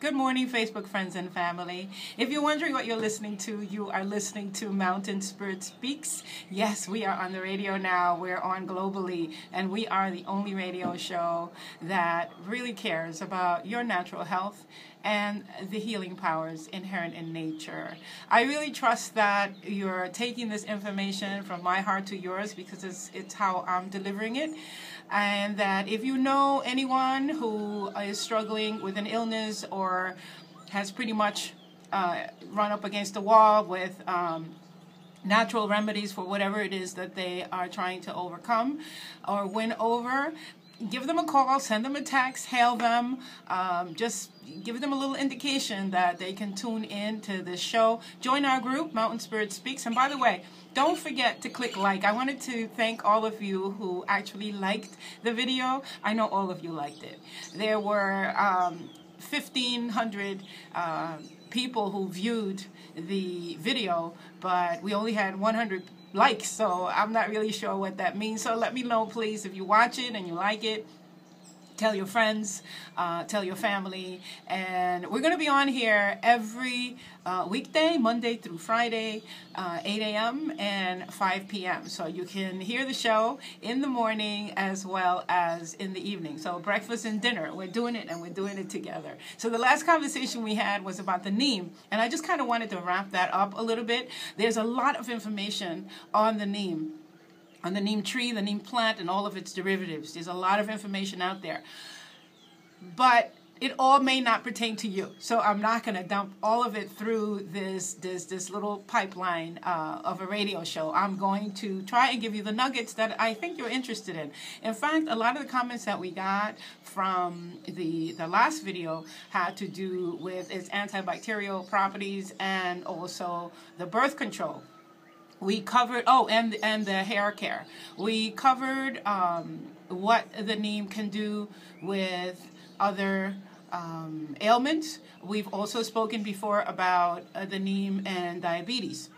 Good morning, Facebook friends and family. If you're wondering what you're listening to, you are listening to Mountain Spirit Speaks. Yes, we are on the radio now. We're on globally, and we are the only radio show that really cares about your natural health and the healing powers inherent in nature. I really trust that you're taking this information from my heart to yours because it's, it's how I'm delivering it. And that if you know anyone who is struggling with an illness or has pretty much uh, run up against the wall with um, natural remedies for whatever it is that they are trying to overcome or win over, give them a call, send them a text, hail them, um, just give them a little indication that they can tune in to this show. Join our group, Mountain Spirit Speaks. And by the way, don't forget to click like. I wanted to thank all of you who actually liked the video. I know all of you liked it. There were um, 1,500 uh, people who viewed the video, but we only had 100 likes, so I'm not really sure what that means. So let me know, please, if you watch it and you like it tell your friends, uh, tell your family. And we're going to be on here every uh, weekday, Monday through Friday, uh, 8 a.m. and 5 p.m. So you can hear the show in the morning as well as in the evening. So breakfast and dinner, we're doing it and we're doing it together. So the last conversation we had was about the neem, and I just kind of wanted to wrap that up a little bit. There's a lot of information on the neem on the neem tree, the neem plant, and all of its derivatives. There's a lot of information out there. But it all may not pertain to you. So I'm not going to dump all of it through this this this little pipeline uh, of a radio show. I'm going to try and give you the nuggets that I think you're interested in. In fact, a lot of the comments that we got from the the last video had to do with its antibacterial properties and also the birth control we covered oh and and the hair care. We covered um, what the neem can do with other um, ailments. We've also spoken before about uh, the neem and diabetes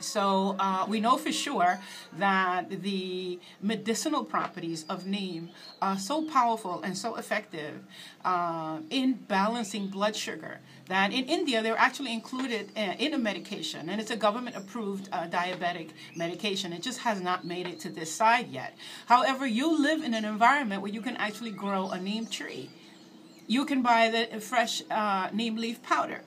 so uh, we know for sure that the medicinal properties of neem are so powerful and so effective uh, in balancing blood sugar that in India they're actually included uh, in a medication, and it's a government-approved uh, diabetic medication. It just has not made it to this side yet. However, you live in an environment where you can actually grow a neem tree. You can buy the fresh uh, neem leaf powder.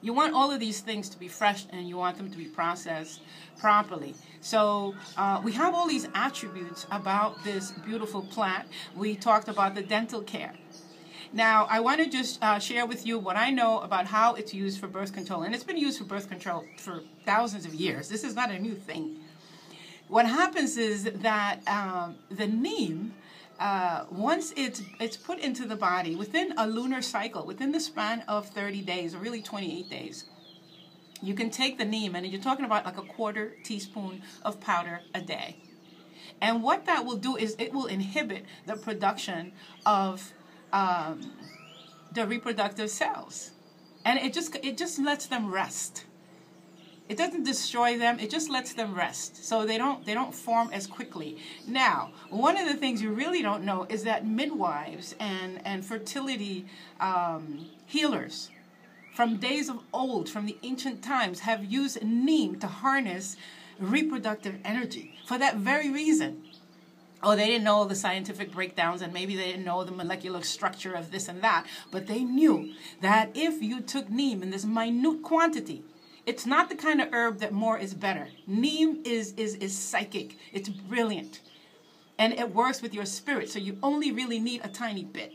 You want all of these things to be fresh and you want them to be processed properly. So uh, we have all these attributes about this beautiful plant. We talked about the dental care. Now, I want to just uh, share with you what I know about how it's used for birth control. And it's been used for birth control for thousands of years. This is not a new thing. What happens is that um, the neem uh, once it's it's put into the body within a lunar cycle, within the span of 30 days, or really 28 days, you can take the neem, and you're talking about like a quarter teaspoon of powder a day. And what that will do is it will inhibit the production of um, the reproductive cells, and it just it just lets them rest. It doesn't destroy them, it just lets them rest. So they don't they don't form as quickly. Now, one of the things you really don't know is that midwives and, and fertility um, healers from days of old, from the ancient times, have used neem to harness reproductive energy for that very reason. Oh, they didn't know the scientific breakdowns and maybe they didn't know the molecular structure of this and that, but they knew that if you took neem in this minute quantity, it's not the kind of herb that more is better. Neem is, is, is psychic. It's brilliant. And it works with your spirit, so you only really need a tiny bit.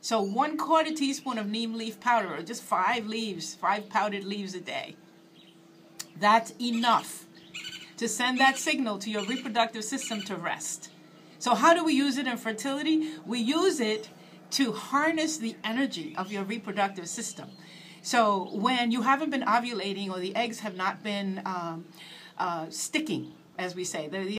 So one quarter teaspoon of neem leaf powder, or just five leaves, five powdered leaves a day. That's enough to send that signal to your reproductive system to rest. So how do we use it in fertility? We use it to harness the energy of your reproductive system. So when you haven't been ovulating or the eggs have not been um, uh, sticking, as we say, the, the